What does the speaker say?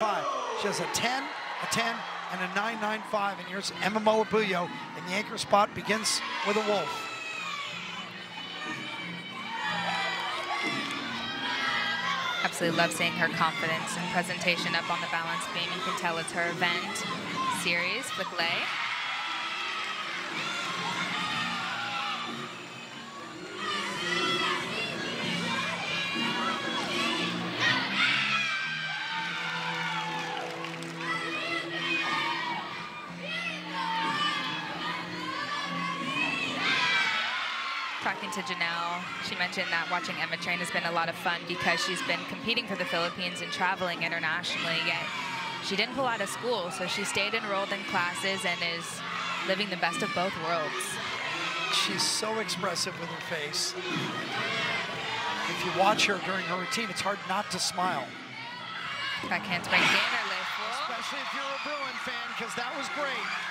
She has a 10, a 10, and a 995. And here's Emma Malabuyo in the anchor spot, begins with a wolf. Absolutely love seeing her confidence and presentation up on the balance beam. You can tell it's her event series with Lei. Talking to Janelle, she mentioned that watching Emma train has been a lot of fun because she's been competing for the Philippines and traveling internationally, yet she didn't pull out of school, so she stayed enrolled in classes and is living the best of both worlds. She's so expressive with her face. If you watch her during her routine, it's hard not to smile. Backhand spring gainer, Especially if you're a Bruin fan, because that was great.